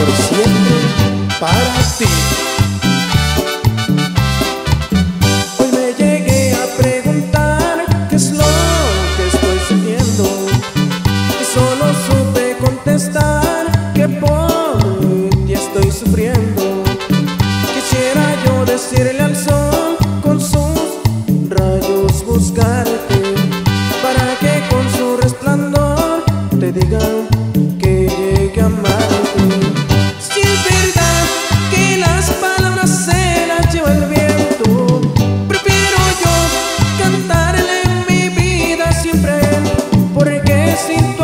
por siempre para ti. Hoy me llegué a preguntar qué es lo que estoy sintiendo y solo supe contestar que por ti estoy sufriendo. Quisiera yo decirle al sol con sus rayos buscarte para que con su resplandor te digan me sinto